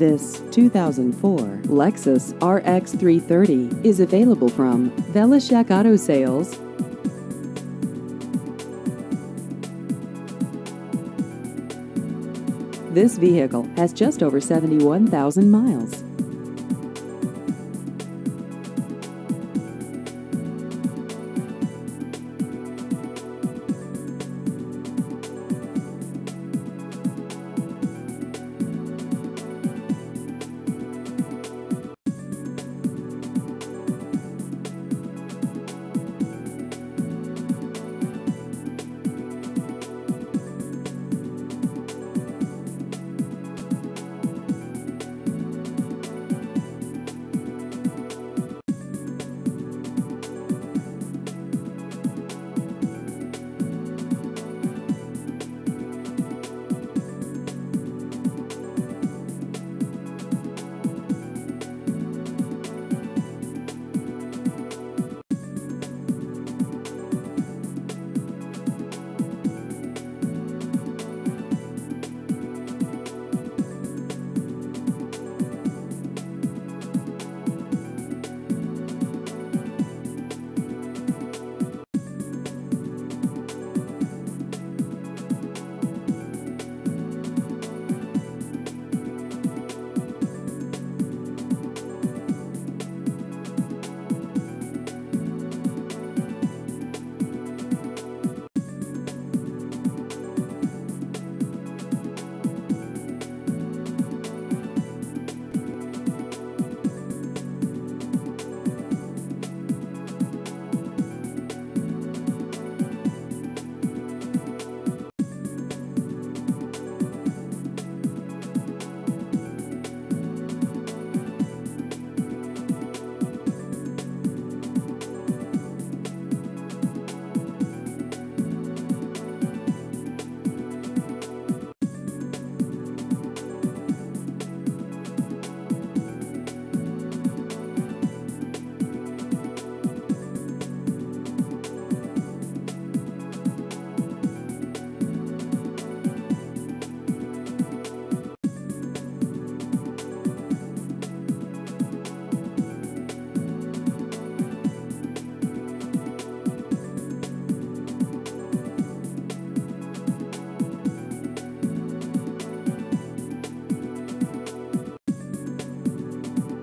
This 2004 Lexus RX 330 is available from Velishek Auto Sales. This vehicle has just over 71,000 miles.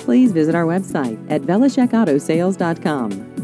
Please visit our website at VelishekAutosales.com.